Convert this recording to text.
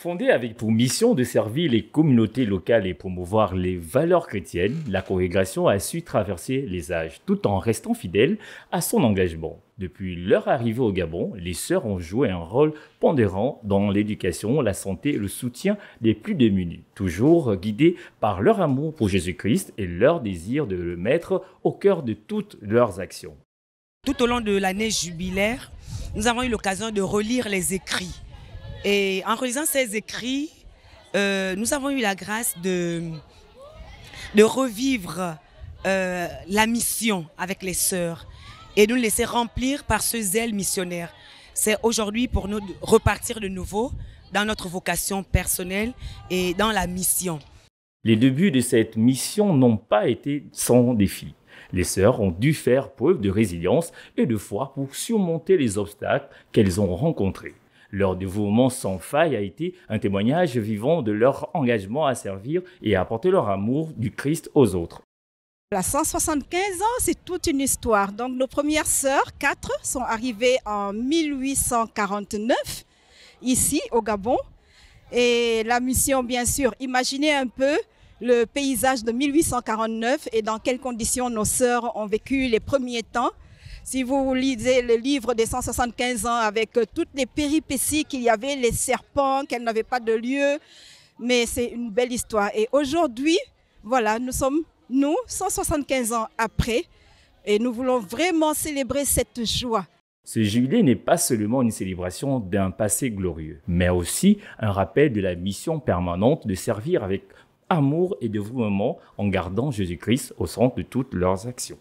Fondée avec pour mission de servir les communautés locales et promouvoir les valeurs chrétiennes, la congrégation a su traverser les âges tout en restant fidèle à son engagement. Depuis leur arrivée au Gabon, les sœurs ont joué un rôle pondérant dans l'éducation, la santé et le soutien des plus démunis, toujours guidées par leur amour pour Jésus-Christ et leur désir de le mettre au cœur de toutes leurs actions. Tout au long de l'année jubilaire, nous avons eu l'occasion de relire les écrits et en relisant ces écrits, euh, nous avons eu la grâce de, revivre euh, la mission avec les sœurs et nous laisser remplir par ce zèle missionnaire. C'est aujourd'hui pour nous de repartir de nouveau dans notre vocation personnelle et dans la mission. Les débuts de cette mission n'ont pas été sans défi. Les sœurs ont dû faire preuve de résilience et de foi pour surmonter les obstacles qu'elles ont rencontrés. Leur dévouement sans faille a été un témoignage vivant de leur engagement à servir et à apporter leur amour du Christ aux autres. À 175 ans, c'est toute une histoire. Donc nos premières sœurs, quatre, sont arrivées en 1849 ici au Gabon. Et la mission, bien sûr, imaginez un peu le paysage de 1849 et dans quelles conditions nos sœurs ont vécu les premiers temps. Si vous lisez le livre des 175 ans avec euh, toutes les péripéties qu'il y avait, les serpents, qu'elles n'avaient pas de lieu, mais c'est une belle histoire. Et aujourd'hui, voilà, nous sommes, nous, 175 ans après, et nous voulons vraiment célébrer cette joie. Ce jubilé n'est pas seulement une célébration d'un passé glorieux, mais aussi un rappel de la mission permanente de servir avec amour et dévouement en gardant Jésus-Christ au centre de toutes leurs actions.